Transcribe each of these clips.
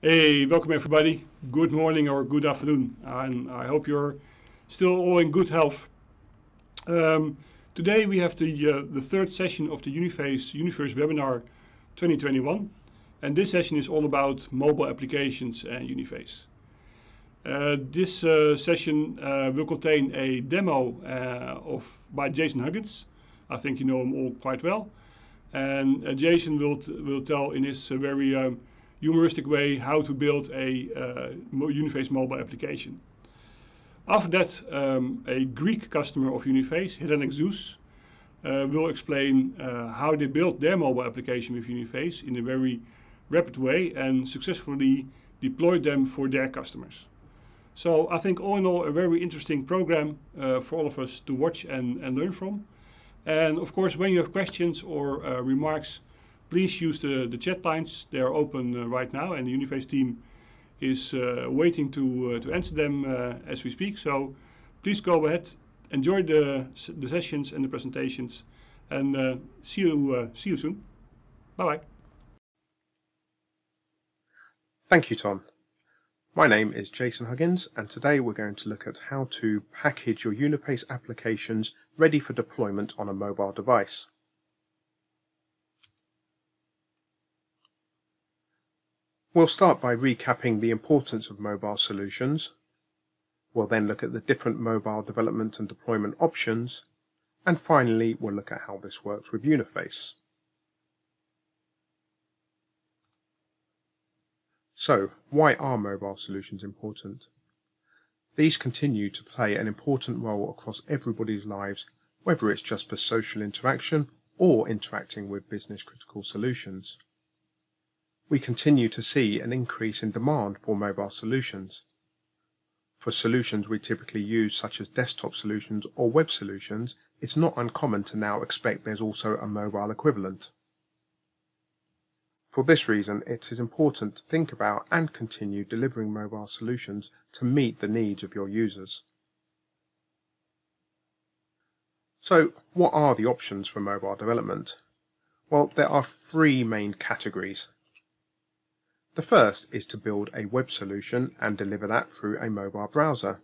Hey, welcome everybody. Good morning or good afternoon, and I hope you're still all in good health. Um, today we have the, uh, the third session of the Uniface Universe webinar 2021, and this session is all about mobile applications and Uniface. Uh, this uh, session uh, will contain a demo uh, of by Jason Huggins. I think you know him all quite well. And uh, Jason will, will tell in his very um, humoristic way how to build a uh, Uniface mobile application. After that, um, a Greek customer of Uniface, Hellenic Zeus, uh, will explain uh, how they built their mobile application with Uniface in a very rapid way and successfully deployed them for their customers. So I think all in all a very interesting program uh, for all of us to watch and, and learn from. And of course, when you have questions or uh, remarks, please use the, the chat lines. They are open uh, right now, and the Uniface team is uh, waiting to, uh, to answer them as we speak. So please go ahead, enjoy the, the sessions and the presentations, and uh, see, you, uh, see you soon. Bye-bye. Thank you, Tom. My name is Jason Huggins, and today we're going to look at how to package your Uniface applications ready for deployment on a mobile device. We'll start by recapping the importance of mobile solutions. We'll then look at the different mobile development and deployment options. And finally, we'll look at how this works with Uniface. So, why are mobile solutions important? These continue to play an important role across everybody's lives, whether it's just for social interaction or interacting with business critical solutions we continue to see an increase in demand for mobile solutions. For solutions we typically use, such as desktop solutions or web solutions, it's not uncommon to now expect there's also a mobile equivalent. For this reason, it is important to think about and continue delivering mobile solutions to meet the needs of your users. So, what are the options for mobile development? Well, there are three main categories. The first is to build a web solution and deliver that through a mobile browser.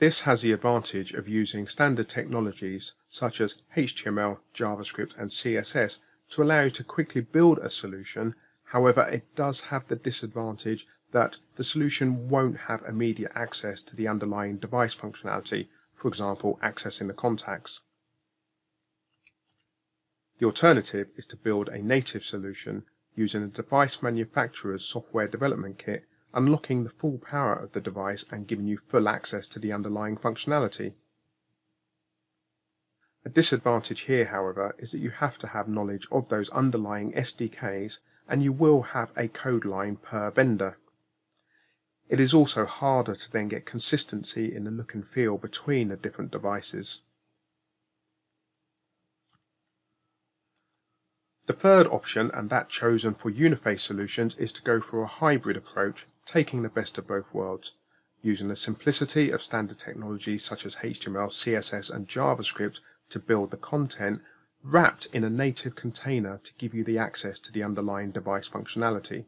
This has the advantage of using standard technologies such as HTML, JavaScript and CSS to allow you to quickly build a solution. However, it does have the disadvantage that the solution won't have immediate access to the underlying device functionality, for example, accessing the contacts. The alternative is to build a native solution using a device manufacturer's software development kit, unlocking the full power of the device and giving you full access to the underlying functionality. A disadvantage here, however, is that you have to have knowledge of those underlying SDKs and you will have a code line per vendor. It is also harder to then get consistency in the look and feel between the different devices. The third option, and that chosen for Uniface solutions, is to go for a hybrid approach, taking the best of both worlds, using the simplicity of standard technologies such as HTML, CSS and JavaScript to build the content, wrapped in a native container to give you the access to the underlying device functionality.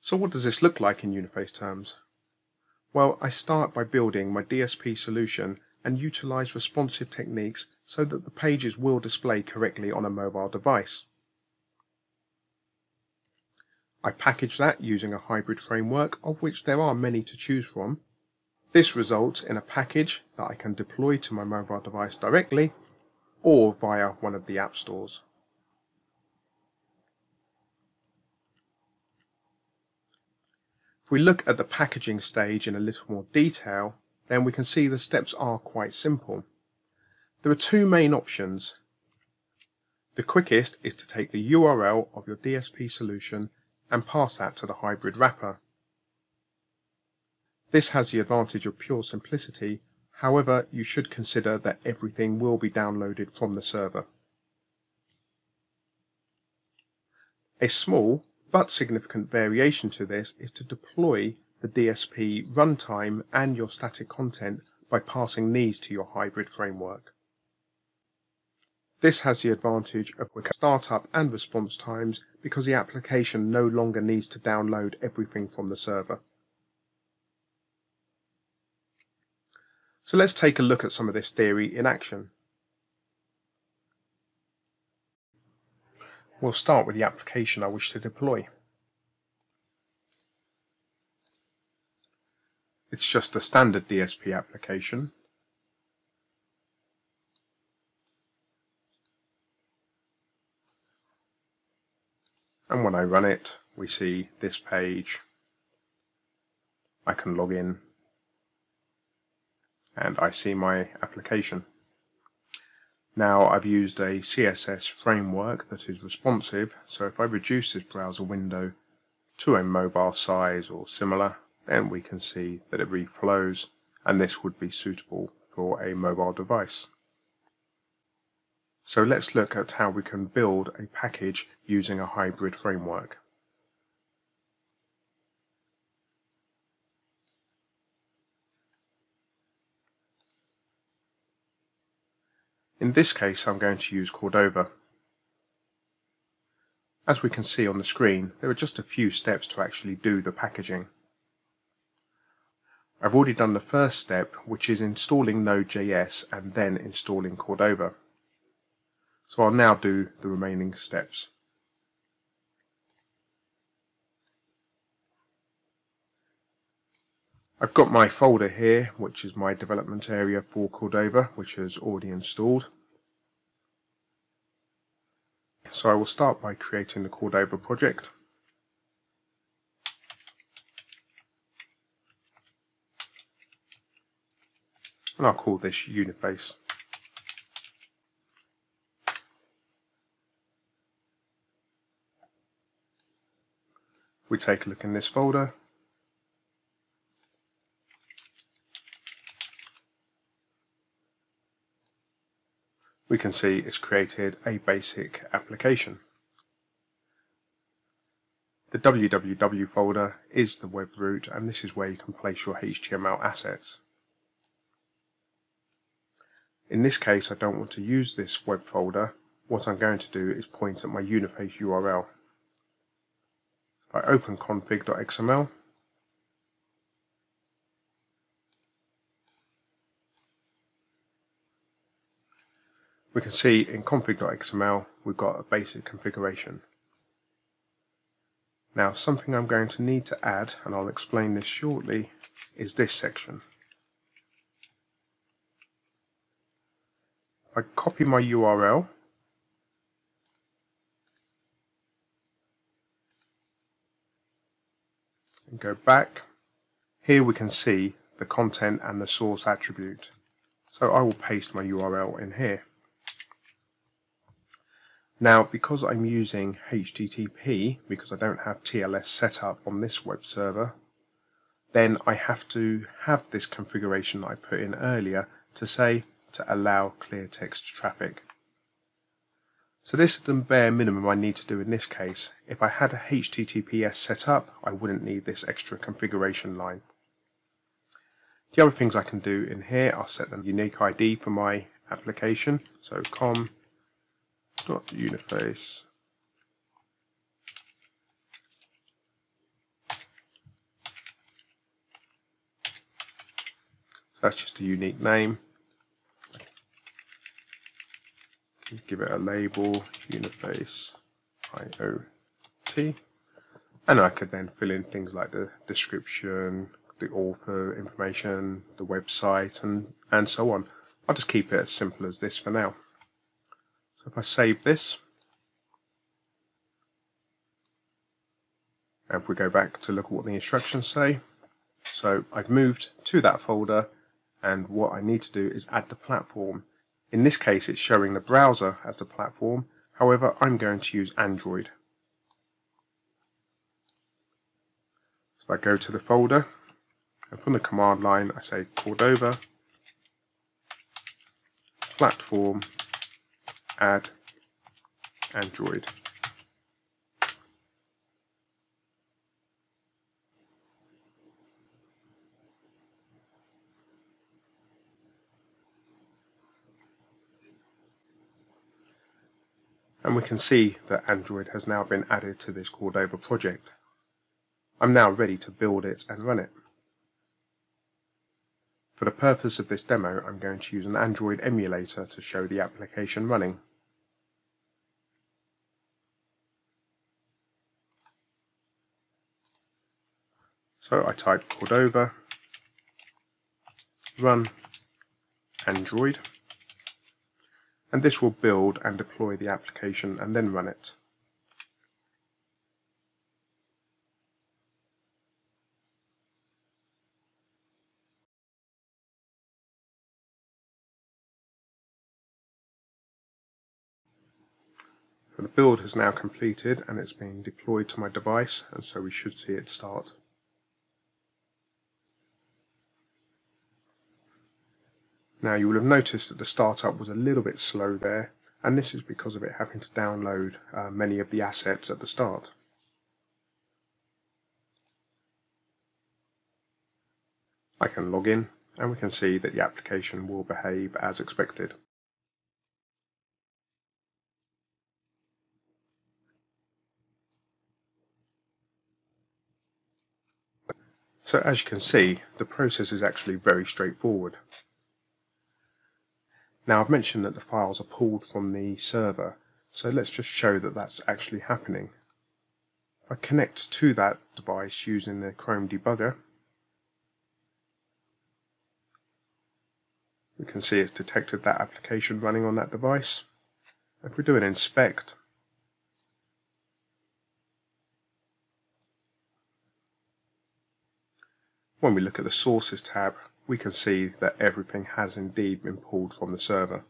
So what does this look like in Uniface terms? Well, I start by building my DSP solution and utilize responsive techniques so that the pages will display correctly on a mobile device. I package that using a hybrid framework of which there are many to choose from. This results in a package that I can deploy to my mobile device directly or via one of the app stores. If we look at the packaging stage in a little more detail, then we can see the steps are quite simple. There are two main options. The quickest is to take the URL of your DSP solution and pass that to the hybrid wrapper. This has the advantage of pure simplicity, however you should consider that everything will be downloaded from the server. A small but significant variation to this is to deploy the DSP runtime and your static content by passing these to your hybrid framework. This has the advantage of quicker startup and response times because the application no longer needs to download everything from the server. So let's take a look at some of this theory in action. We'll start with the application I wish to deploy. It's just a standard DSP application. And when I run it, we see this page. I can log in and I see my application. Now I've used a CSS framework that is responsive, so if I reduce this browser window to a mobile size or similar, then we can see that it reflows, and this would be suitable for a mobile device. So let's look at how we can build a package using a hybrid framework. In this case I'm going to use Cordova. As we can see on the screen, there are just a few steps to actually do the packaging. I've already done the first step, which is installing Node.js and then installing Cordova. So I'll now do the remaining steps. I've got my folder here, which is my development area for Cordova, which is already installed. So I will start by creating the Cordova project. And I'll call this Uniface. We take a look in this folder we can see it's created a basic application. The www folder is the web root and this is where you can place your HTML assets. In this case I don't want to use this web folder. What I'm going to do is point at my Uniface URL. I open config.xml we can see in config.xml we've got a basic configuration. Now something I'm going to need to add, and I'll explain this shortly, is this section. I copy my URL and go back. Here we can see the content and the source attribute. So I will paste my URL in here. Now, because I'm using HTTP, because I don't have TLS set up on this web server, then I have to have this configuration that I put in earlier to say to allow clear text traffic. So this is the bare minimum I need to do in this case. If I had a HTTPS set up, I wouldn't need this extra configuration line. The other things I can do in here, I'll set the unique ID for my application. So com dot uniface So that's just a unique name. Give it a label, uniface IoT. And I could then fill in things like the description, the author information, the website, and, and so on. I'll just keep it as simple as this for now. So if I save this, and if we go back to look at what the instructions say, so I've moved to that folder and what I need to do is add the platform. In this case it's showing the browser as the platform, however I'm going to use Android. So I go to the folder and from the command line I say Cordova platform add Android. And we can see that Android has now been added to this Cordova project. I'm now ready to build it and run it. For the purpose of this demo, I'm going to use an Android emulator to show the application running. So I type Cordova, run Android, and this will build and deploy the application and then run it. So the build has now completed and it's been deployed to my device and so we should see it start. Now you will have noticed that the startup was a little bit slow there and this is because of it having to download uh, many of the assets at the start. I can log in and we can see that the application will behave as expected. So as you can see, the process is actually very straightforward. Now I've mentioned that the files are pulled from the server, so let's just show that that's actually happening. I connect to that device using the Chrome debugger, we can see it's detected that application running on that device. If we do an inspect, When we look at the Sources tab, we can see that everything has indeed been pulled from the server.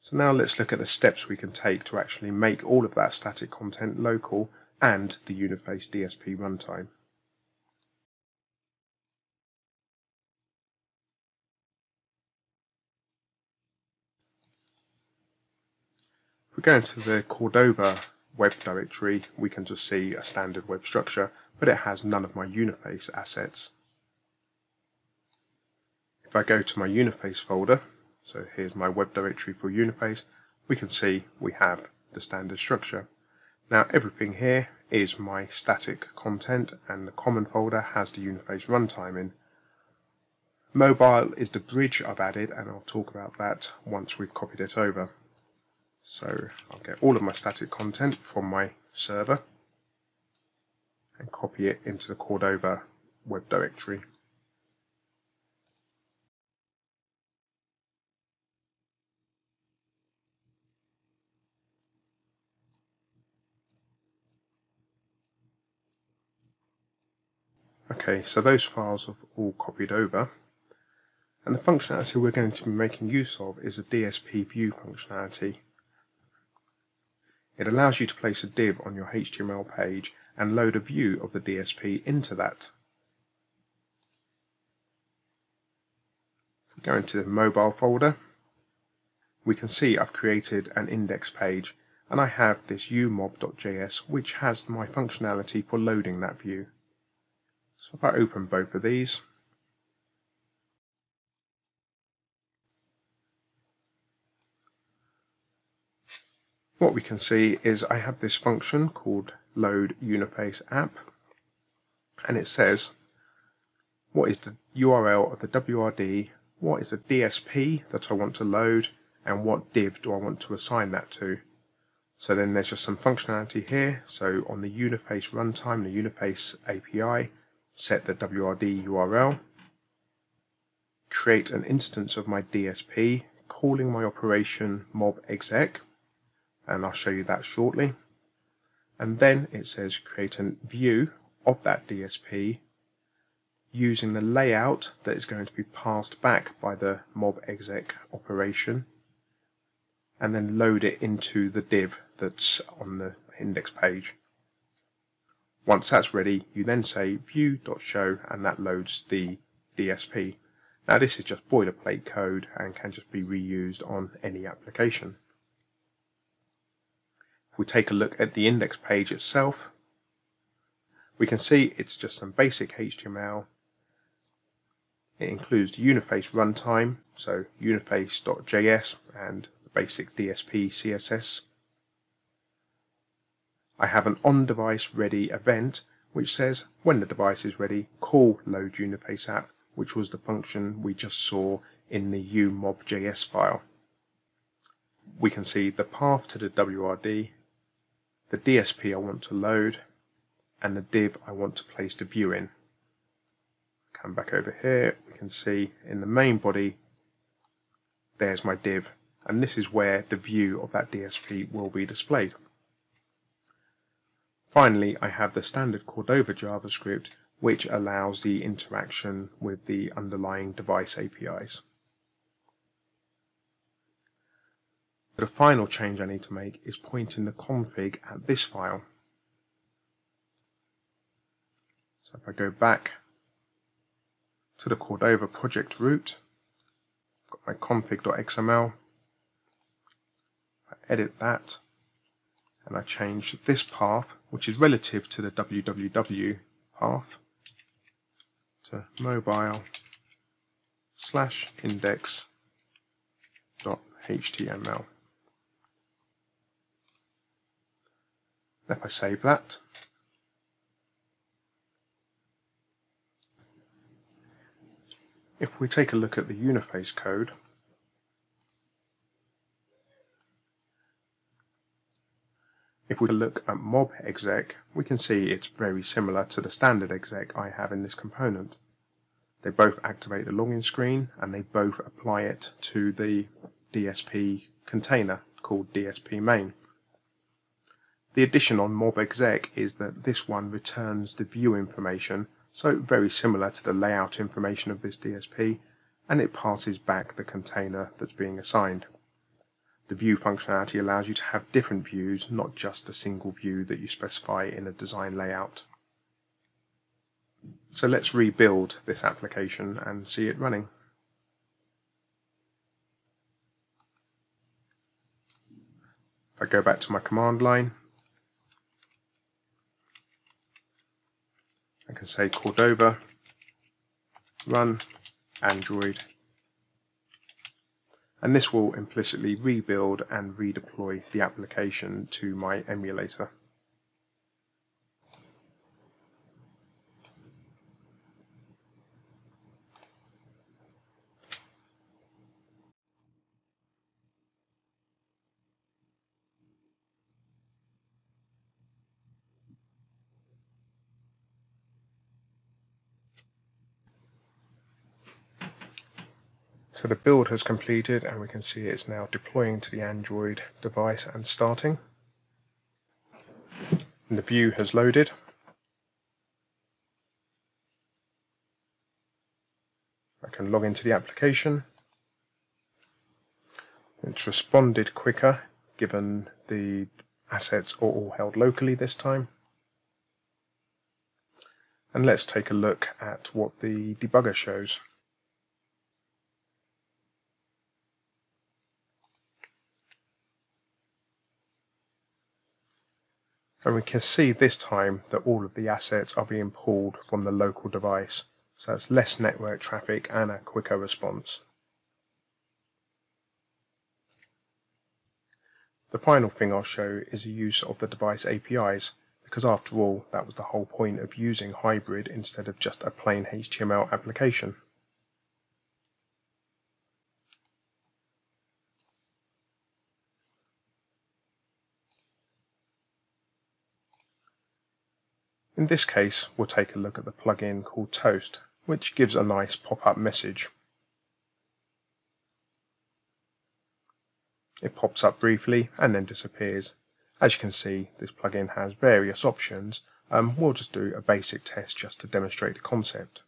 So now let's look at the steps we can take to actually make all of that static content local and the Uniface DSP runtime. If we go into the Cordova web directory, we can just see a standard web structure, but it has none of my Uniface assets. If I go to my Uniface folder, so here's my web directory for Uniface, we can see we have the standard structure. Now everything here is my static content and the common folder has the Uniface runtime in. Mobile is the bridge I've added and I'll talk about that once we've copied it over. So I'll get all of my static content from my server and copy it into the Cordova web directory. Okay, so those files have all copied over. And the functionality we're going to be making use of is a DSP view functionality. It allows you to place a div on your HTML page and load a view of the DSP into that. Go into the mobile folder. We can see I've created an index page and I have this umob.js which has my functionality for loading that view. So if I open both of these, what we can see is I have this function called load uniface app and it says what is the URL of the WRD, what is the DSP that I want to load and what div do I want to assign that to. So then there's just some functionality here. So on the Uniface runtime, the Uniface API, set the WRD URL, create an instance of my DSP, calling my operation mob exec, and I'll show you that shortly. And then it says create a view of that DSP using the layout that is going to be passed back by the mob exec operation and then load it into the div that's on the index page. Once that's ready, you then say view.show and that loads the DSP. Now this is just boilerplate code and can just be reused on any application we take a look at the index page itself, we can see it's just some basic HTML. It includes Uniface runtime, so uniface.js and the basic DSP CSS. I have an on-device ready event which says when the device is ready, call load Uniface app, which was the function we just saw in the umobjs file. We can see the path to the WRD, the DSP I want to load, and the div I want to place the view in. Come back over here, we can see in the main body, there's my div, and this is where the view of that DSP will be displayed. Finally, I have the standard Cordova JavaScript, which allows the interaction with the underlying device APIs. The final change I need to make is pointing the config at this file. So if I go back to the Cordova project root, got my config.xml, I edit that, and I change this path, which is relative to the www path, to mobile slash index dot html. If I save that, If we take a look at the Uniface code, if we look at mob exec, we can see it's very similar to the standard exec I have in this component. They both activate the login screen and they both apply it to the DSP container called DSP main. The addition on mob exec is that this one returns the view information so very similar to the layout information of this DSP, and it passes back the container that's being assigned. The view functionality allows you to have different views, not just a single view that you specify in a design layout. So let's rebuild this application and see it running. If I go back to my command line, I can say Cordova run Android and this will implicitly rebuild and redeploy the application to my emulator. The build has completed and we can see it's now deploying to the Android device and starting. And the view has loaded. I can log into the application. It's responded quicker given the assets are all held locally this time. And let's take a look at what the debugger shows. And we can see this time that all of the assets are being pulled from the local device. So it's less network traffic and a quicker response. The final thing I'll show is the use of the device APIs, because after all, that was the whole point of using hybrid instead of just a plain HTML application. In this case, we'll take a look at the plugin called Toast, which gives a nice pop-up message. It pops up briefly and then disappears. As you can see, this plugin has various options. Um, we'll just do a basic test just to demonstrate the concept.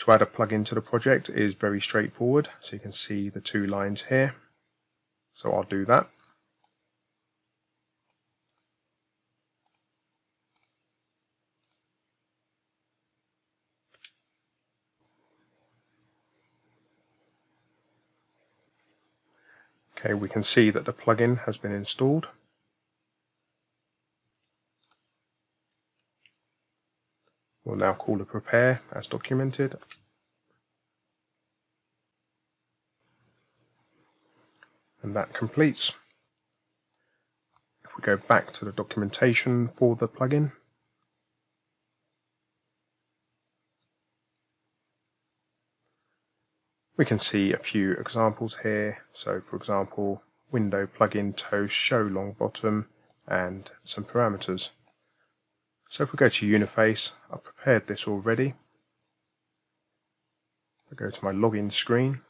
To add a plugin to the project is very straightforward, so you can see the two lines here. So I'll do that. Okay, we can see that the plugin has been installed. We'll now call the prepare as documented. And that completes. If we go back to the documentation for the plugin, we can see a few examples here. So for example, window plugin toast show long bottom and some parameters. So if we go to Uniface, I've prepared this already. I go to my login screen.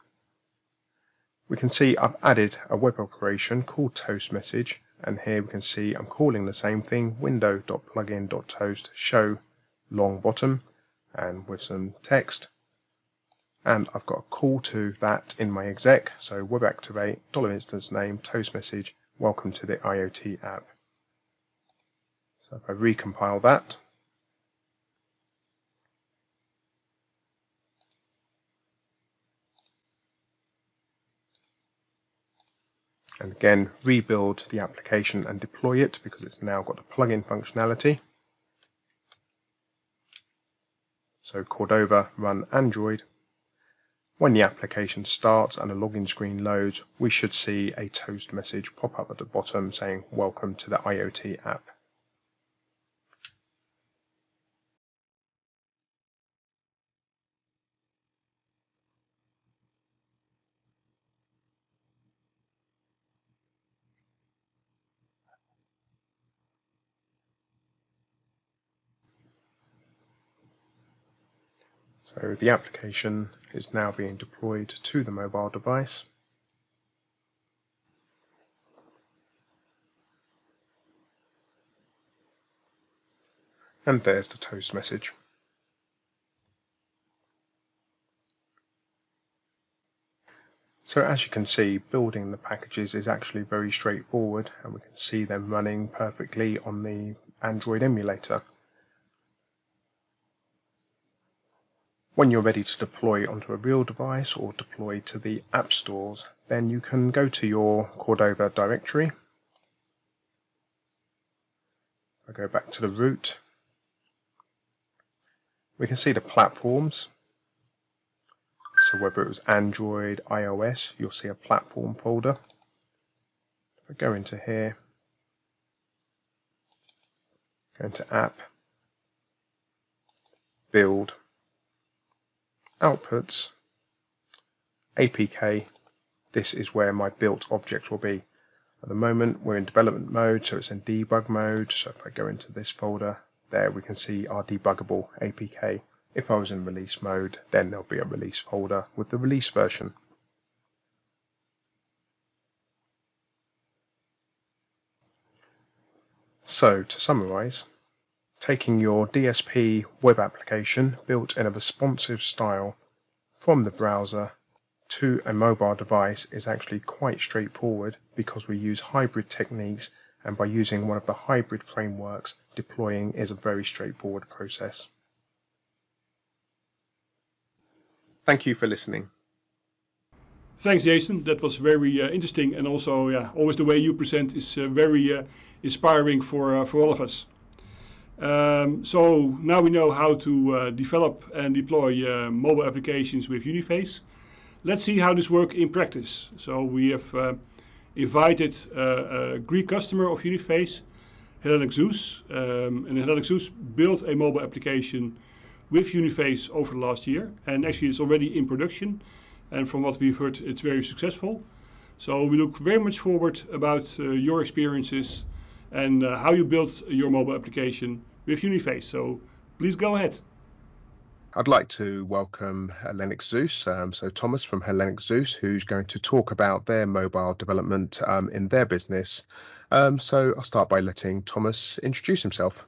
We can see I've added a web operation called toast message and here we can see I'm calling the same thing window.plugin.toast show long bottom and with some text and I've got a call to that in my exec so web activate dollar instance name toast message welcome to the IoT app so if I recompile that, and again rebuild the application and deploy it because it's now got a plugin functionality. So Cordova run Android. When the application starts and a login screen loads, we should see a toast message pop up at the bottom saying welcome to the IoT app. So the application is now being deployed to the mobile device. And there's the toast message. So as you can see, building the packages is actually very straightforward and we can see them running perfectly on the Android emulator. When you're ready to deploy onto a real device or deploy to the app stores, then you can go to your Cordova directory. I go back to the root. We can see the platforms. So whether it was Android, iOS, you'll see a platform folder. If I go into here, go into app, build, outputs, APK, this is where my built object will be. At the moment we're in development mode, so it's in debug mode. So if I go into this folder, there we can see our debuggable APK. If I was in release mode, then there'll be a release folder with the release version. So to summarize, taking your DSP web application built in a responsive style from the browser to a mobile device is actually quite straightforward because we use hybrid techniques and by using one of the hybrid frameworks deploying is a very straightforward process. Thank you for listening. Thanks, Jason. That was very uh, interesting, and also, yeah, always the way you present is uh, very uh, inspiring for uh, for all of us. Um, so now we know how to uh, develop and deploy uh, mobile applications with Uniface. Let's see how this works in practice. So we have uh, invited uh, a Greek customer of Uniface, Hellenic Zeus. Um, and Hellenic Zeus built a mobile application with Uniface over the last year. And actually it's already in production. And from what we've heard, it's very successful. So we look very much forward about uh, your experiences and uh, how you built your mobile application with Uniface. So please go ahead. I'd like to welcome Hellenic Zeus, um, so Thomas from Hellenic Zeus, who's going to talk about their mobile development um, in their business. Um, so I'll start by letting Thomas introduce himself.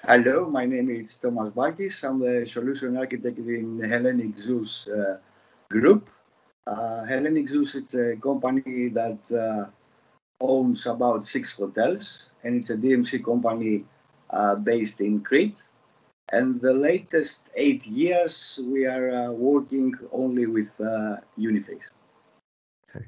Hello, my name is Thomas Balkis. I'm the solution architect in Hellenic Zeus uh, group. Uh, Hellenic Zeus is a company that uh, owns about six hotels, and it's a DMC company based in Crete. And the latest eight years, we are uh, working only with uh, Uniface. Okay.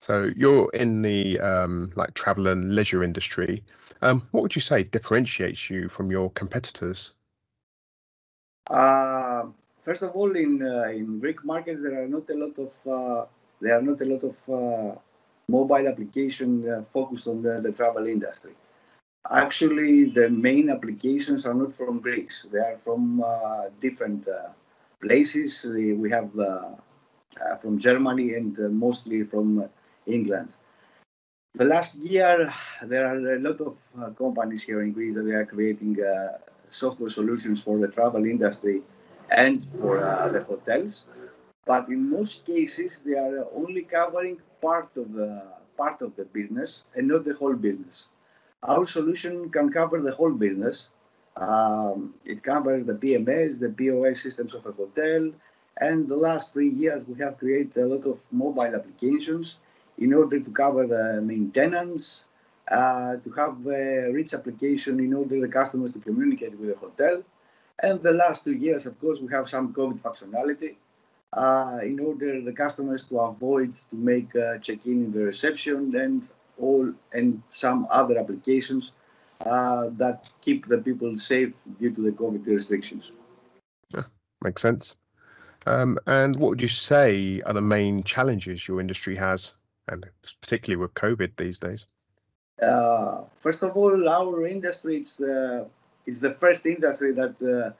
So you're in the um, like travel and leisure industry. Um, what would you say differentiates you from your competitors? Uh, first of all, in uh, in Greek market, there are not a lot of uh, there are not a lot of uh, mobile application uh, focused on the, the, travel industry. Actually, the main applications are not from Greece. They are from uh, different uh, places. We have from Germany and mostly from England the last year, there are a lot of uh, companies here in Greece that are creating uh, software solutions for the travel industry and for uh, the hotels. But in most cases, they are only covering part of the part of the business and not the whole business. Our solution can cover the whole business. Um, it covers the PMS, the POS systems of a hotel, and the last three years we have created a lot of mobile applications in order to cover the maintenance, uh, to have a rich application in order the customers to communicate with the hotel. And the last two years, of course, we have some COVID functionality uh, in order the customers to avoid to make a check-in in the reception and all and some other applications uh, that keep the people safe due to the COVID restrictions. Yeah, makes sense. Um, and what would you say are the main challenges your industry has and particularly with COVID these days? Uh, first of all, our industry is the is the first industry that uh,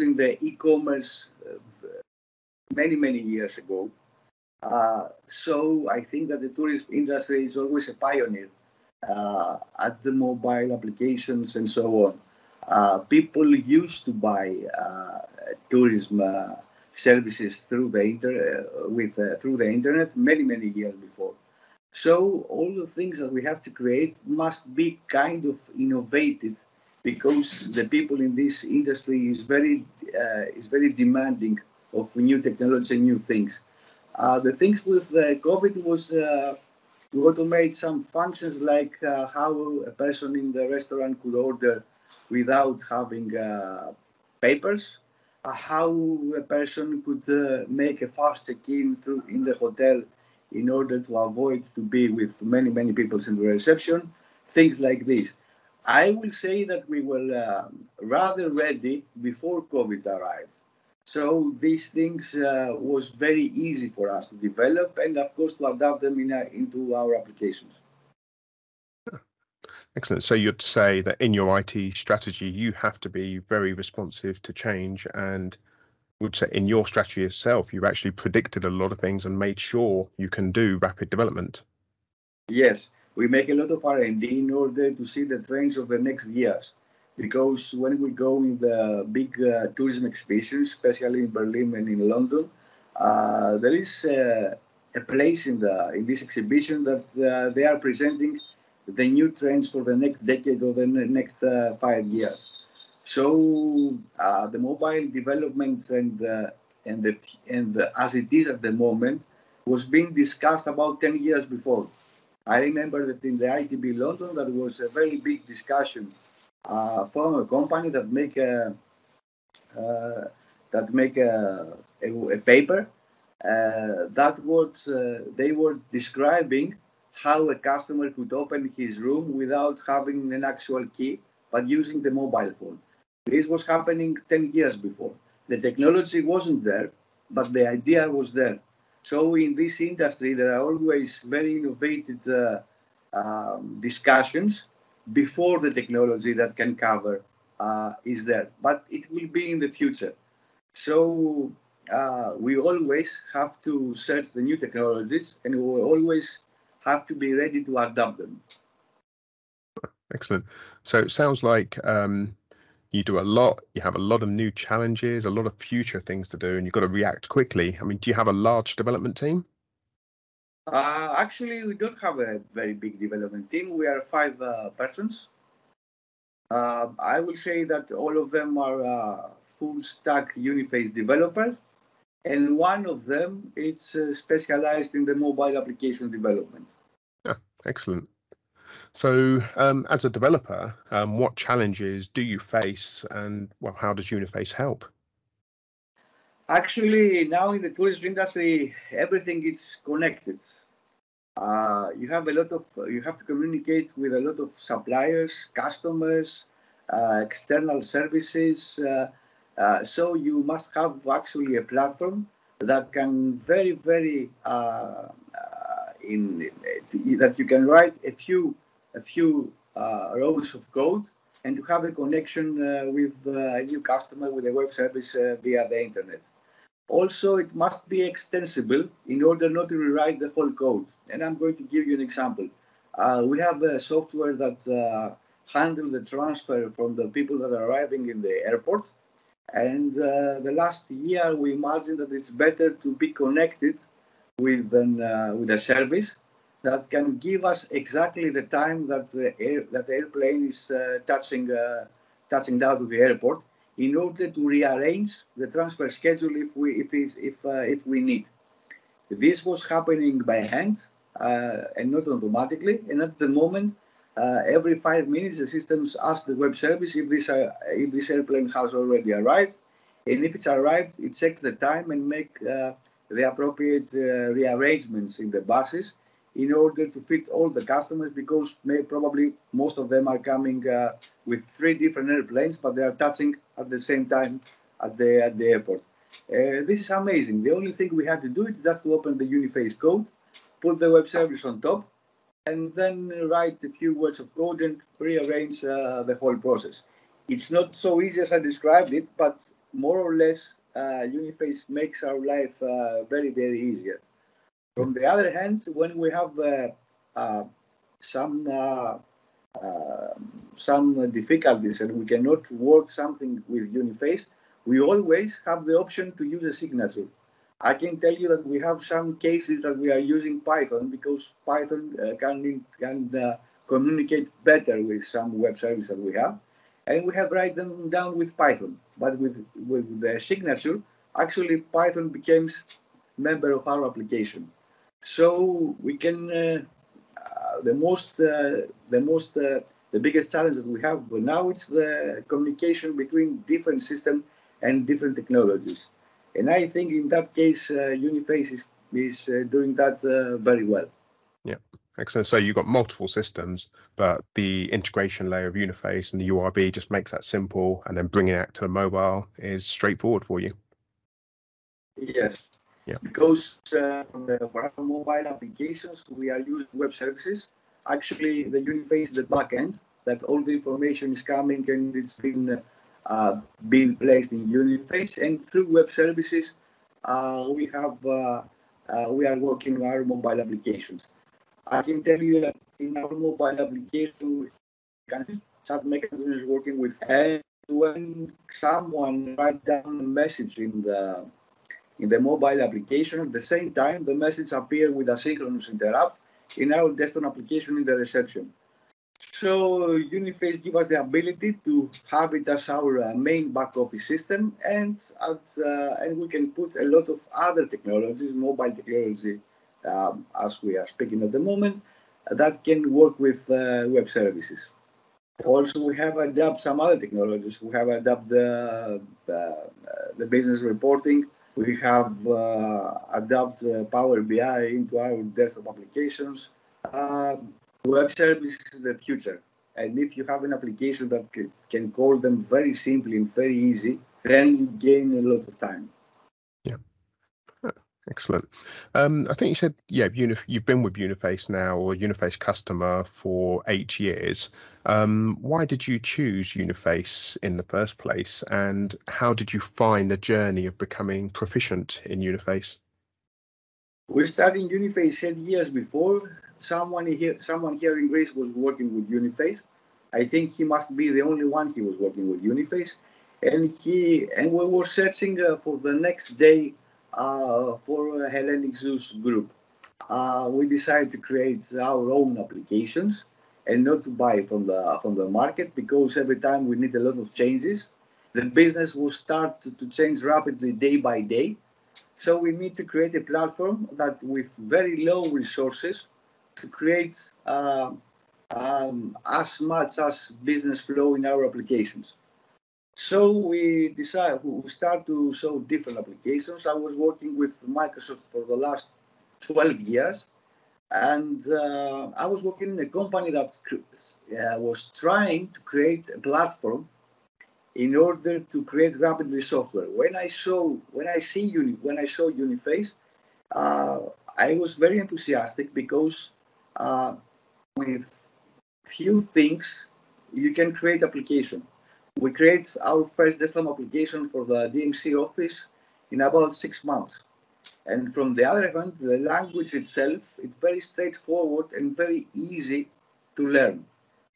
in the e-commerce uh, many many years ago. Uh, so I think that the tourism industry is always a pioneer uh, at the mobile applications and so on. Uh, people used to buy tourism services through the inter uh, with uh, through the internet many many years before. So all the things that we have to create must be kind of innovated because the people in this industry is very uh, is very demanding of new technology and new things. Uh, the things with uh, COVID was uh, to automate some functions like how a person in the restaurant could order without having papers how a person could uh, make a fast check-in through in the hotel in order to avoid to be with many many people in the reception things like this. I will say that we were uh, rather ready before covid arrived so these things uh, was very easy for us to develop and of course to adapt them in, uh, into our applications Excellent. So you'd say that in your IT strategy, you have to be very responsive to change and would say in your strategy itself, you've actually predicted a lot of things and made sure you can do rapid development. Yes, we make a lot of R&D in order to see the trends of the next years. Because when we go in the big uh, tourism exhibitions, especially in Berlin and in London, uh, there is uh, a place in the in this exhibition that uh, they are presenting the new trends for the next decade or the next uh, five years. So uh, the mobile development and and the, and the, as it is at the moment was being discussed about 10 years before. I remember that in the ITB London there was a very big discussion uh, a company that make a uh, that make a, a, a paper uh, that what they were describing how a customer could open his room without having an actual key, but using the mobile phone. This was happening 10 years before. The technology wasn't there, but the idea was there. So in this industry, there are always very innovative uh, um, discussions before the technology that can cover uh, is there, but it will be in the future. So uh, we always have to search the new technologies, and we always have to be ready to adapt them. Excellent. So it sounds like um, you do a lot, you have a lot of new challenges, a lot of future things to do, and you've got to react quickly. I mean, do you have a large development team? Uh, actually, we don't have a very big development team. We are five uh, persons. Uh, I will say that all of them are uh, full stack Uniface developers and one of them is uh, specialized in the mobile application development. Yeah, excellent. So, um, as a developer, um, what challenges do you face, and well, how does Uniface help? Actually, now in the tourism industry, everything is connected. Uh, you have a lot of you have to communicate with a lot of suppliers, customers, uh, external services. Uh, uh, so you must have actually a platform that can very, very uh, uh, in that you can write a few a few rows of code and to have a connection with a new customer with a web service via the internet. Also, it must be extensible in order not to rewrite the whole code. And I'm going to give you an example. Uh, we have a software that uh, handles the transfer from the people that are arriving in the airport. And uh, the last year, we imagine that it's better to be connected with an, uh, with a service that can give us exactly the time that the air, that the airplane is uh, touching uh, touching down to the airport in order to rearrange the transfer schedule if we if if uh, if we need. This was happening by hand uh, and not automatically. And at the moment, uh, every five minutes, the systems ask the web service if this uh, if this airplane has already arrived, and if it's arrived, it checks the time and make the appropriate rearrangements in the buses in order to fit all the customers because may, probably most of them are coming uh, with three different airplanes, but they are touching at the same time at the, at the airport. Uh, this is amazing. The only thing we had to do is just to open the Uniface code, put the web service on top, and then write a few words of code and rearrange uh, the whole process. It's not so easy as I described it, but more or less, uh, Uniface makes our life uh, very, very easier. From the other hand, when we have uh, uh, some uh, some difficulties and we cannot work something with Uniface, we always have the option to use a signature. I can tell you that we have some cases that we are using Python because Python uh, can, can uh, communicate better with some web service that we have. And we have write them down with Python. But with, with the signature, actually Python becomes member of our application. So we can uh, uh, the most uh, the most the biggest challenge that we have But now it's the communication between different systems and different technologies. And I think in that case, uh, Uniface is, is uh, doing that uh, very well. Yeah, excellent. So you've got multiple systems, but the integration layer of Uniface and the URB just makes that simple, and then bringing it to the mobile is straightforward for you. Yes, yeah. Because uh, for our mobile applications, we are using web services. Actually, the Uniface is the backend that all the information is coming and it's been uh, being placed in Uniface. And through web services, uh, we have uh, uh, we are working on our mobile applications. I can tell you that in our mobile application, chat mechanism is working with. And when someone write down a message in the in the mobile application. At the same time, the message appear with asynchronous interrupt in our desktop application in the reception. So Uniface give us the ability to have it as our uh, main back office system, and at, uh, and we can put a lot of other technologies, mobile technology, um, as we are speaking at the moment, that can work with uh, web services. Also, we have adapted some other technologies. We have adapted the, the business reporting we have uh, adapted uh, Power BI into our desktop applications. Uh, web service is the future. And if you have an application that can call them very simply and very easy, then you gain a lot of time. Excellent. Um, I think you said, yeah, Unif- you've been with Uniface now or Uniface customer for eight years. Um, why did you choose Uniface in the first place? And how did you find the journey of becoming proficient in Uniface? We started Uniface eight years before. Someone here, someone here in Greece was working with Uniface. I think he must be the only one he was working with Uniface. And he and we were searching uh, for the next day for Hellenic Zeus group. Uh, we decided to create our own applications and not to buy from the from the market because every time we need a lot of changes. The business will start to, to change rapidly day by day. So we need to create a platform that with very low resources to create uh, um, as much as business flow in our applications. So we decided we start to show different applications. I was working with Microsoft for the last 12 years, and uh, I was working in a company that uh, was trying to create a platform in order to create rapidly software. When I saw when I see Uni, when I saw Uniface, uh, I was very enthusiastic because uh, with few things you can create application. We create our first desktop application for the DMC office in about six months. And from the other hand, the language itself, it's very straightforward and very easy to learn.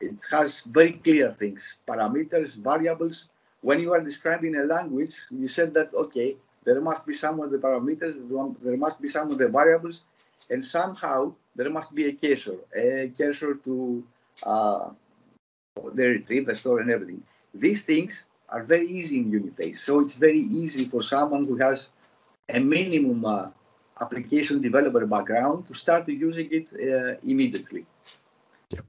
It has very clear things, parameters, variables. When you are describing a language, you said that, okay, there must be some of the parameters, there must be some of the variables, and somehow there must be a cursor, a cursor to uh, the retrieve, the store, and everything. These things are very easy in Uniface, so it's very easy for someone who has a minimum uh, application developer background to start using it uh, immediately. Yep.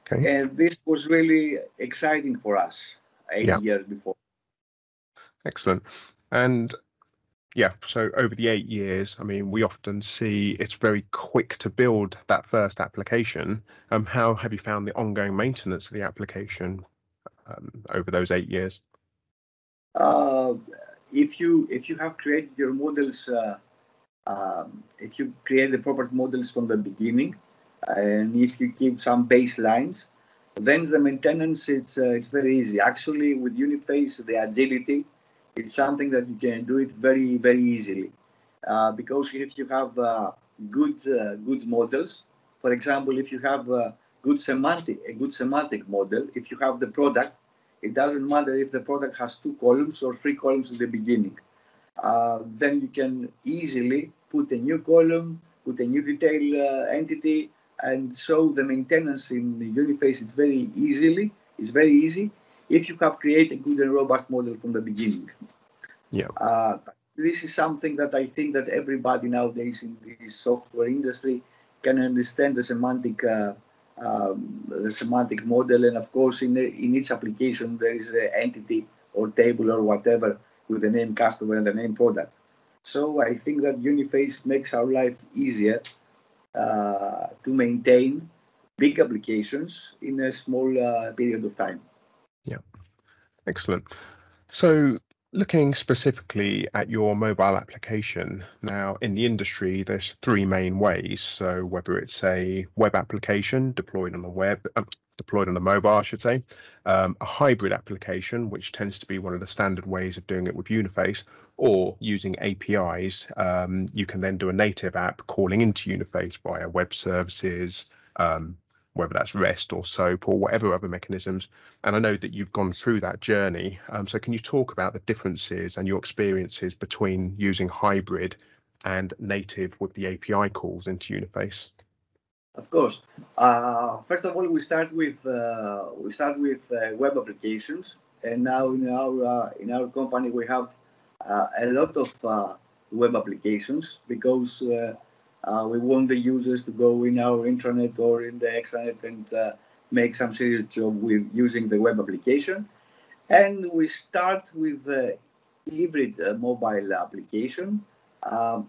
Okay. And this was really exciting for us eight yeah. years before. Excellent. And yeah, so over the eight years, I mean, we often see it's very quick to build that first application. Um, how have you found the ongoing maintenance of the application um, over those eight years? Uh, if you if you have created your models, uh, um, if you create the proper models from the beginning, and if you keep some baselines, then the maintenance it's uh, it's very easy. Actually, with Uniface, the agility it's something that you can do it very very easily. Uh, because if you have uh, good uh, good models for example if you have a good semantic a good semantic model if you have the product it doesn't matter if the product has two columns or three columns at the beginning. Uh, then you can easily put a new column put a new detail uh, entity and so the maintenance in the uniface is very easily it's very easy if you have created a good and robust model from the beginning. Yeah. Uh, this is something that I think that everybody nowadays in the software industry can understand the semantic uh, um, the semantic model, and of course, in in each application there is an entity or table or whatever with the name customer and the name product. So I think that Uniface makes our life easier uh, to maintain big applications in a small uh, period of time. Excellent. So looking specifically at your mobile application now in the industry there's three main ways so whether it's a web application deployed on the web uh, deployed on the mobile i should say um, a hybrid application which tends to be one of the standard ways of doing it with uniface or using apis um, you can then do a native app calling into uniface via web services um, whether that's REST or SOAP or whatever other mechanisms. And I know that you've gone through that journey. Um, so can you talk about the differences and your experiences between using hybrid and native with the API calls into Uniface? Of course. Uh, first of all, we start with uh, we start with uh, web applications, and now in our uh, in our company we have uh, a lot of uh, web applications because uh, we want the users to go in our intranet or in the extranet and uh, make some serious job with using the web application. And we start with the hybrid uh, mobile application. Um,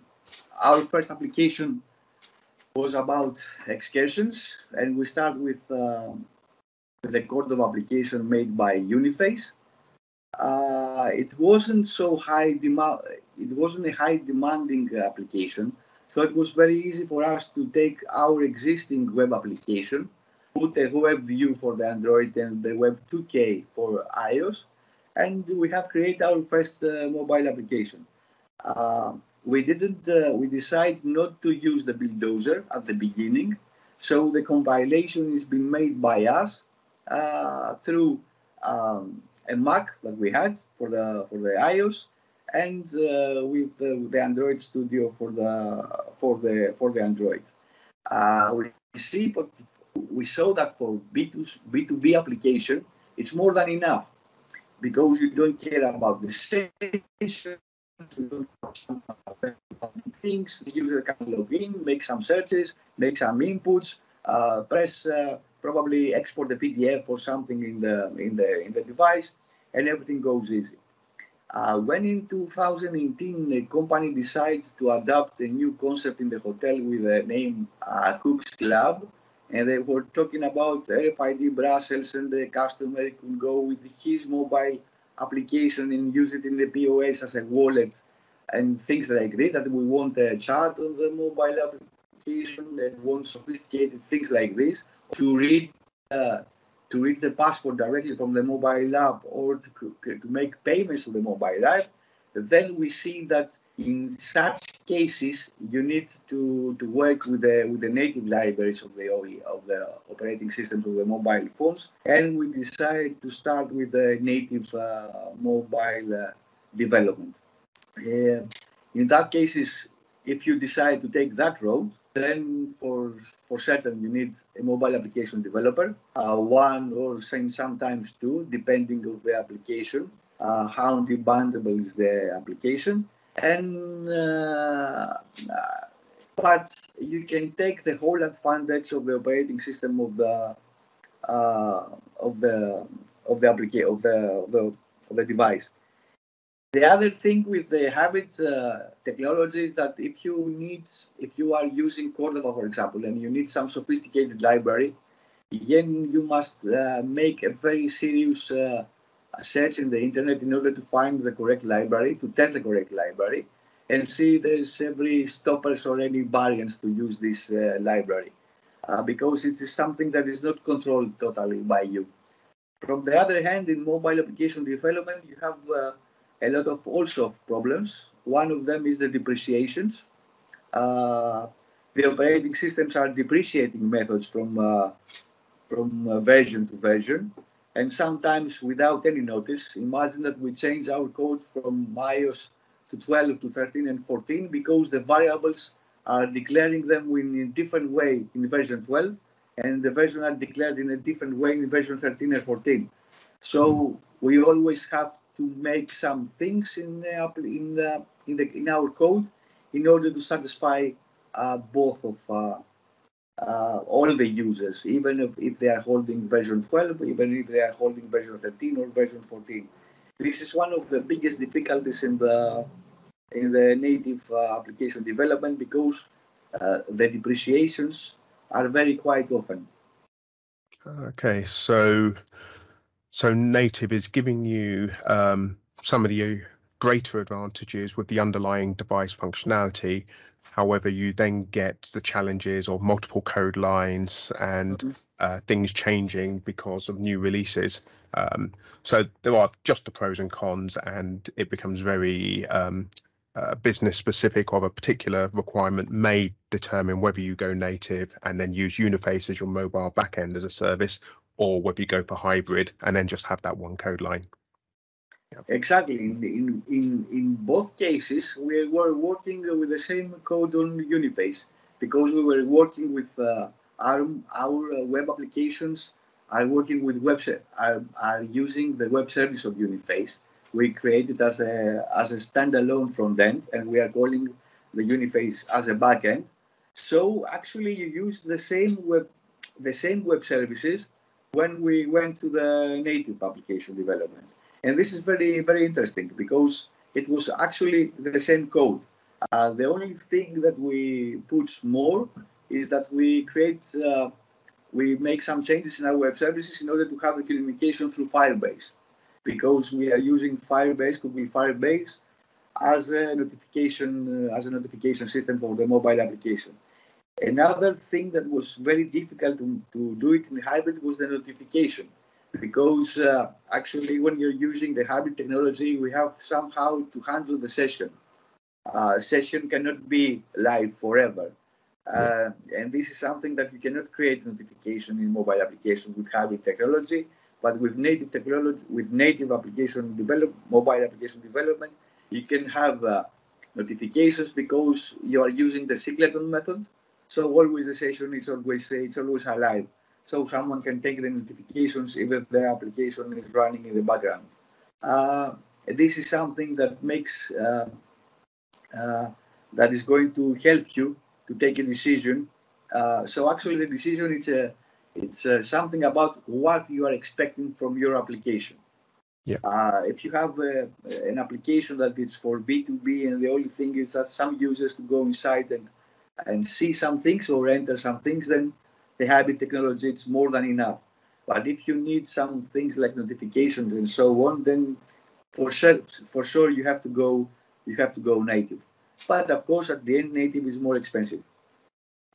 our first application was about excursions, and we start with, um, the Cordova application made by Uniface. Uh, it wasn't so high demand. It wasn't a high demanding application so it was very easy for us to take our existing web application, put a web view for the Android and the web 2K for iOS, and we have created our first uh, mobile application. Uh, we didn't, uh, we decided not to use the buildozer at the beginning. So the compilation is being made by us uh, through um, a Mac that we had for the, for the iOS and uh, with, with, the Android Studio for the for the for the Android. Uh, we see, but we saw that for B2 B2B application, it's more than enough because you don't care about the station, things. The user can log in, make some searches, make some inputs, uh, press uh, probably export the PDF or something in the in the in the device, and everything goes easy. Uh, when in 2018 the company decided to adopt a new concept in the hotel with the name uh, Cook's Club, and they were talking about RFID bracelets, and the customer could go with his mobile application and use it in the POS as a wallet and things like this. That we want a chat on the mobile application and want sophisticated things like this to read uh, to read the passport directly from the mobile app or to, to make payments to the mobile app. Then we see that in such cases, you need to, to work with the with the native libraries of the OE, of the operating systems of the mobile phones, and we decide to start with the native uh, mobile uh, development. Uh, in that cases, if you decide to take that road, then for for certain you need a mobile application developer, uh, one or sometimes two, depending of the application, uh, how demandable is the application, and uh, but you can take the whole advantage of the operating system of the uh, of the of the application of the, of the of the device. The other thing with the hybrid uh, technology is that if you need, if you are using Cordova, for example, and you need some sophisticated library, then you must uh, make a very serious uh, search in the internet in order to find the correct library, to test the correct library, and see there's every stoppers or any variants to use this uh, library, uh, because it is something that is not controlled totally by you. From the other hand, in mobile application development, you have uh, a lot of also of problems. One of them is the depreciations. Uh, the operating systems are depreciating methods from uh, from uh, version to version, and sometimes without any notice. Imagine that we change our code from iOS to 12 to 13 and 14 because the variables are declaring them in a different way in version 12 and the version are declared in a different way in version 13 and 14 so we always have to make some things in the, in the, in, the, in our code in order to satisfy uh, both of uh, uh, all the users, even if, if they are holding version 12, even if they are holding version 13 or version 14. This is one of the biggest difficulties in the in the native uh, application development because uh, the depreciations are very quite often. Okay, so so native is giving you um, some of the greater advantages with the underlying device functionality. However, you then get the challenges of multiple code lines and mm-hmm. uh, things changing because of new releases. Um, so there are just the pros and cons, and it becomes very um, uh, business specific of a particular requirement may determine whether you go native and then use Uniface as your mobile backend as a service, or whether you go for hybrid and then just have that one code line. Exactly. In, in, in, in both cases, we were working with the same code on Uniface because we were working with uh, our, our uh, web applications are working with web are, are using the web service of Uniface. We created as a as a standalone front end, and we are calling the Uniface as a backend. So actually, you use the same web the same web services when we went to the native application development. And this is very, very interesting because it was actually the same code. Uh, the only thing that we put more is that we create, uh, we make some changes in our web services in order to have the communication through Firebase. Because we are using Firebase, Google Firebase, as a notification uh, as a notification system for the mobile application. Another thing that was very difficult to, to do it in hybrid was the notification because uh, actually when you're using the hybrid technology, we have somehow to handle the session. Uh, session cannot be live forever. Uh, and this is something that you cannot create notification in mobile application with hybrid technology, but with native technology, with native application develop, mobile application development, you can have uh, notifications because you are using the singleton method. So always the session is always it's always alive. So someone can take the notifications even if the application is running in the background. Uh, this is something that makes uh, uh, that is going to help you to take a decision. Uh, so actually, the decision it's a it's uh, something about what you are expecting from your application. Yeah. Uh, if you have an application that is for B2B and the only thing is that some users to go inside and and see some things or enter some things, then the hybrid technology, it's more than enough. But if you need some things like notifications and so on, then for sure, for sure you have to go you have to go native. But of course, at the end, native is more expensive.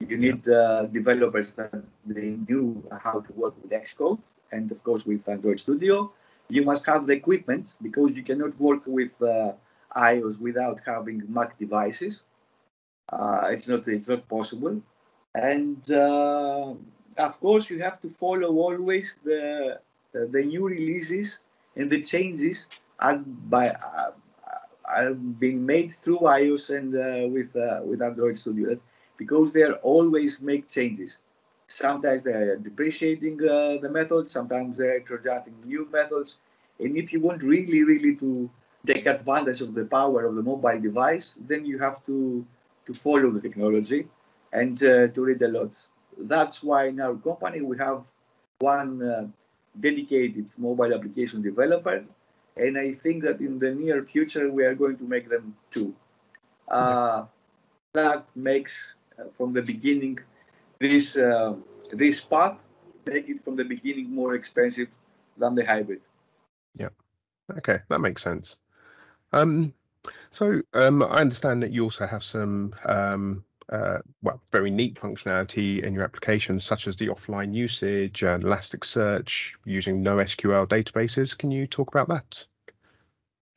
You need uh, developers that they knew how to work with Xcode and of course with Android Studio. You must have the equipment because you cannot work with uh, iOS without having Mac devices. Uh, it's not it's not possible, and uh, of course you have to follow always the the new releases and the changes are by uh, are being made through iOS and uh, with uh, with Android Studio because they are always make changes. Sometimes they are depreciating uh, the method, sometimes they are introducing new methods, and if you want really, really to take advantage of the power of the mobile device, then you have to to follow the technology and uh, to read a lot. That's why in our company we have one uh, dedicated mobile application developer and I think that in the near future we are going to make them two. Uh, that makes from the beginning this this path make it from the beginning more expensive than the hybrid. Yeah. Okay, that makes sense. Um, so um, I understand that you also have some um, uh, well, very neat functionality in your application, such as the offline usage and Elasticsearch using NoSQL databases. Can you talk about that?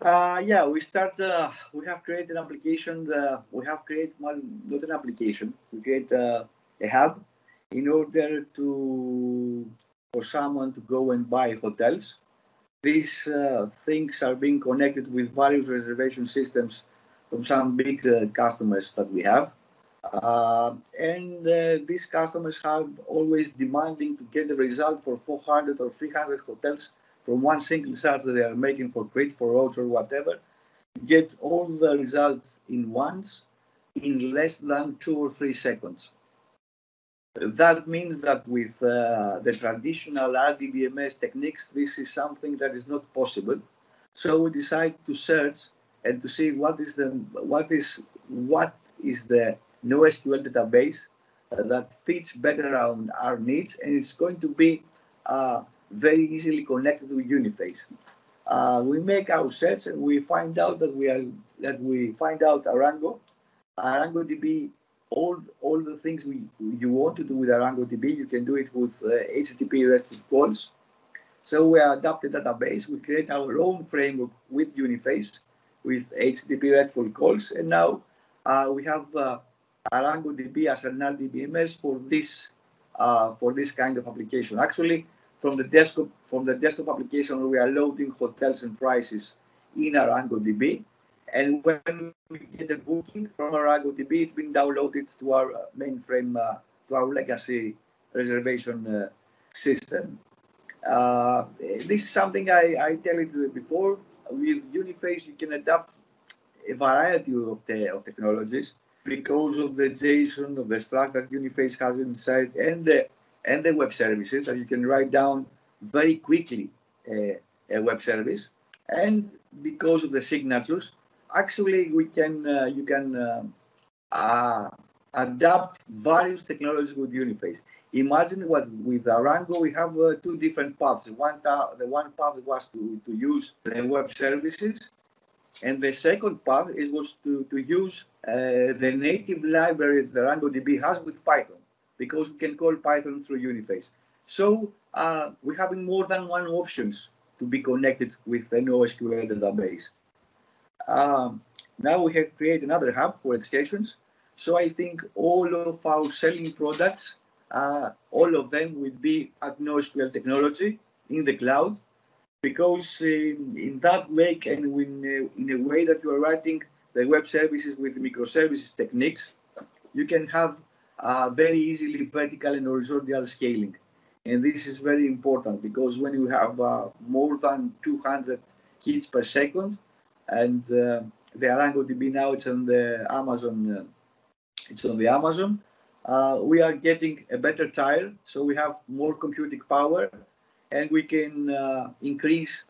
Uh, yeah, we start. Uh, we have created an application. Uh, we have created not an application. We create uh, a hub in order to for someone to go and buy hotels. These uh, things are being connected with various reservation systems from some big uh, customers that we have. and these customers have always demanding to get the result for 400 or 300 hotels from one single search that they are making for Crete, for Rhodes, or whatever, get all the results in once in less than two or three seconds. That means that with uh, the traditional RDBMS techniques, this is something that is not possible. So we decide to search and to see what is the what is what is the NoSQL database uh, that fits better around our needs, and it's going to be uh, very easily connected with Uniface. Uh, we make our search and we find out that we are that we find out Arango. ArangoDB, all all the things we you want to do with ArangoDB, you can do it with uh, HTTP RESTful calls. So we adapt the database. We create our own framework with Uniface, with HTTP RESTful calls, and now uh, we have uh, ArangoDB as an RDBMS for this uh, for this kind of application. Actually, from the desktop from the desktop application we are loading hotels and prices in ArangoDB. And when we get a booking from our ArangoDB, it's been downloaded to our mainframe, uh, to our legacy reservation uh, system. Uh, this is something I, I tell it before. With Uniface, you can adapt a variety of the of technologies because of the JSON of the struct that Uniface has inside and the and the web services that you can write down very quickly uh, a web service. And because of the signatures, actually we can uh, you can uh, uh adapt various technologies with Uniface. Imagine what with Arango we have uh, two different paths. One the one path was to, to use the web services, and the second path is was to, to use uh, the native libraries that ArangoDB has with Python because we can call Python through Uniface. So uh, we're having more than one options to be connected with the NoSQL database. Um, now we have created another hub for extensions. So I think all of our selling products, uh, all of them will be at NoSQL technology in the cloud, because in, in that way and in, in a way that you are writing the web services with microservices techniques, you can have uh, very easily vertical and horizontal scaling. And this is very important because when you have uh, more than 200 hits per second, and uh, the ArangoDB now it's on the Amazon, uh, it's on the Amazon. Uh, we are getting a better tire, so we have more computing power, and we can uh, increase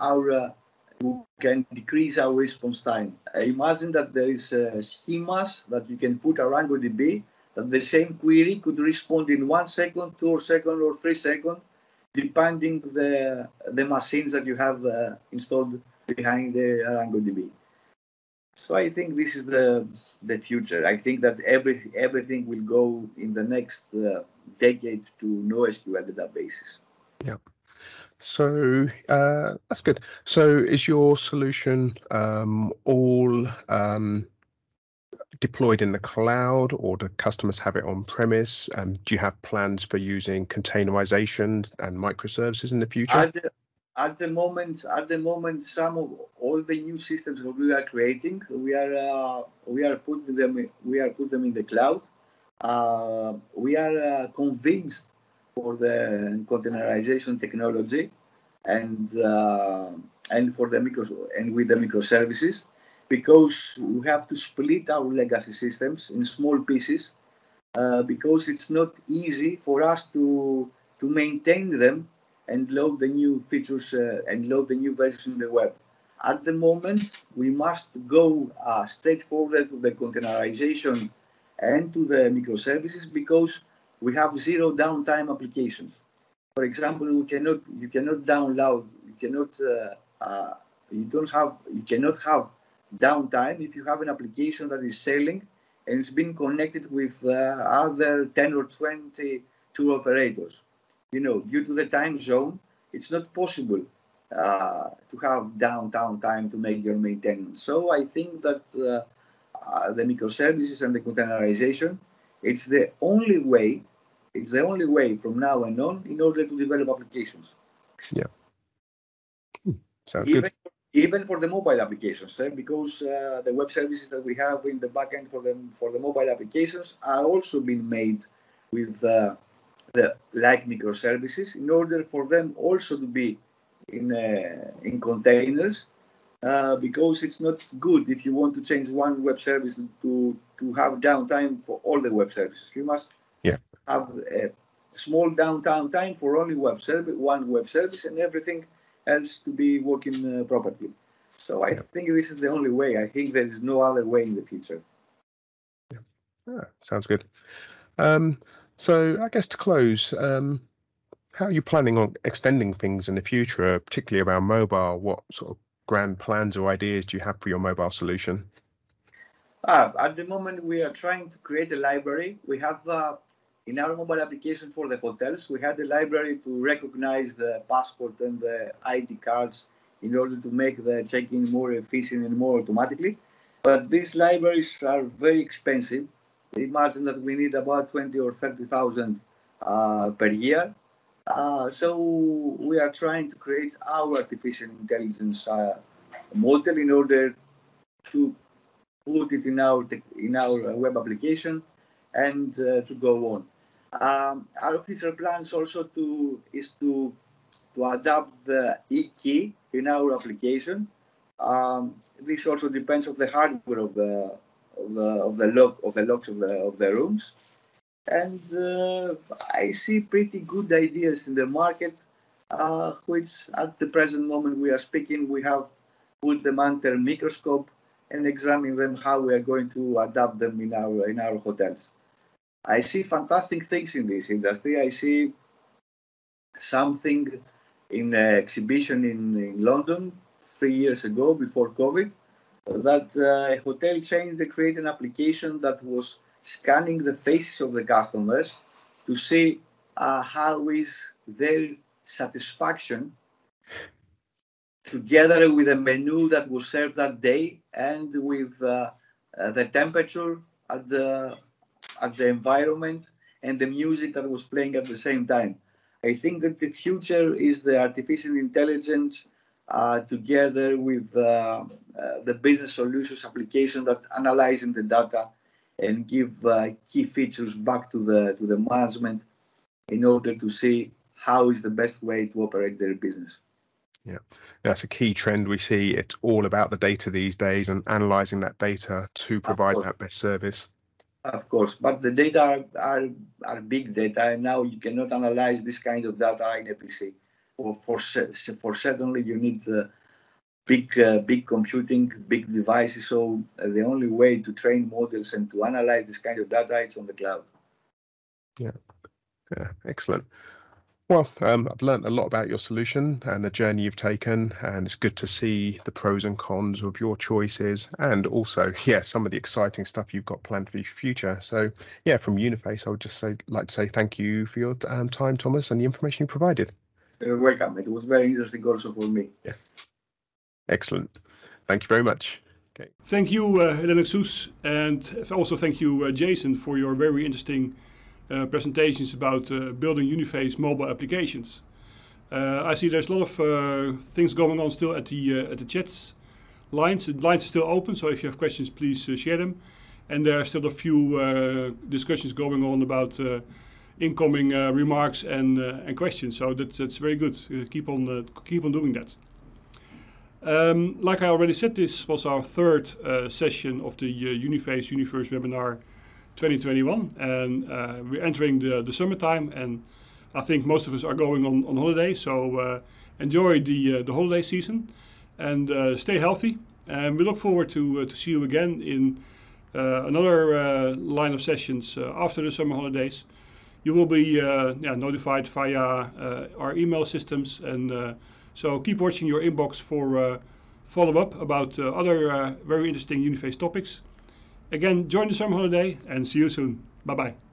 our we can decrease our response time. imagine that there is schemas that you can put around ArangoDB that the same query could respond in one second, two second, or three seconds, depending the the machines that you have uh, installed behind the ArangoDB. So I think this is the the future. I think that every everything will go in the next uh, decade to NoSQL databases. Yeah. So uh, that's good. So is your solution um, all um, deployed in the cloud, or do customers have it on premise? And do you have plans for using containerization and microservices in the future? At the, moment, at the moment, some of all the new systems that we are creating, we are uh, we are putting them we are put them in the cloud. Uh, we are uh, convinced for the containerization technology and uh, and for the micro and with the microservices because we have to split our legacy systems in small pieces uh, because it's not easy for us to to maintain them and load the new features uh, and load the new version in the web. At the moment, we must go uh, straightforward to the containerization and to the microservices because we have zero downtime applications. For example, we cannot you cannot download you cannot uh, uh, you don't have you cannot have downtime if you have an application that is selling and it's been connected with uh, other 10 or 20 tour operators. You know, due to the time zone, it's not possible uh, to have downtown time to make your maintenance. So I think that uh, uh, the microservices and the containerization, it's the only way, it's the only way from now and on in order to develop applications. Yeah. Sounds even good even for the mobile applications, eh? because uh, the web services that we have in the backend for the for the mobile applications are also being made with uh, the like microservices in order for them also to be in uh, in containers. Uh, because it's not good if you want to change one web service to to have downtime for all the web services. You must yeah. have a small downtime time for only web service, one web service, and everything else to be working uh, properly. So I think this is the only way. I think there is no other way in the future. Yeah, ah, sounds good. Um, so I guess to close, um, how are you planning on extending things in the future, particularly around mobile? What sort of grand plans or ideas do you have for your mobile solution? Uh, at the moment, we are trying to create a library. We have uh, in our mobile application for the hotels, we had a library to recognize the passport and the ID cards in order to make the check-in more efficient and more automatically. But these libraries are very expensive. Imagine that we need about 20 or 30,000 uh, per year. Uh, so we are trying to create our artificial intelligence uh, model in order to put it in our in our web application and uh, to go on. Um, our future plans also to is to to adapt the e-key in our application. Um, this also depends on the hardware of the of the of the lock of the locks of the of the rooms. And uh, I see pretty good ideas in the market, uh, which at the present moment we are speaking, we have put them under microscope and examine them how we are going to adapt them in our in our hotels. I see fantastic things in this industry. I see something in an exhibition in, in London three years ago before COVID that uh, a hotel chain they created an application that was scanning the faces of the customers to see uh, how is their satisfaction together with a menu that was served that day and with uh, uh the temperature at the at the environment and the music that was playing at the same time. I think that the future is the artificial intelligence uh, together with uh, uh, the business solutions application that analyzing the data and give uh, key features back to the to the management in order to see how is the best way to operate their business. Yeah, that's a key trend we see. It's all about the data these days and analyzing that data to provide that best service. Of course, but the data are, are, are big data, and now you cannot analyze this kind of data in a PC. For for, for certainly, you need uh, big uh, big computing, big devices. So uh, the only way to train models and to analyze this kind of data is on the cloud. Yeah, yeah, excellent. Well, um, I've learned a lot about your solution and the journey you've taken, and it's good to see the pros and cons of your choices, and also, yeah, some of the exciting stuff you've got planned for your future. So, yeah, from Uniface, I would just say like to say thank you for your um, time, Thomas, and the information you provided. You're welcome. It was very interesting also for me. Yeah. Excellent. Thank you very much. Okay. Thank you, uh, Hellenic and also thank you, uh, Jason, for your very interesting uh, presentations about uh, building Uniface mobile applications. Uh, I see there's a lot of uh, things going on still at the at the chats lines. The lines are still open, so if you have questions, please share them. And there are still a few discussions going on about incoming remarks and and questions. So that's that's very good. keep on keep on doing that. Um, like I already said, this was our third uh, session of the uh, Uniface Universe webinar 2021, and uh, we're entering the, the summertime, and I think most of us are going on, on holiday, so uh, enjoy the, uh, the holiday season and uh, stay healthy. And we look forward to, to see you again in another line of sessions after the summer holidays. You will be yeah, notified via our email systems and so keep watching your inbox for uh, follow up about uh, other uh, very interesting Uniface topics. Again, join the summer holiday and see you soon. Bye bye.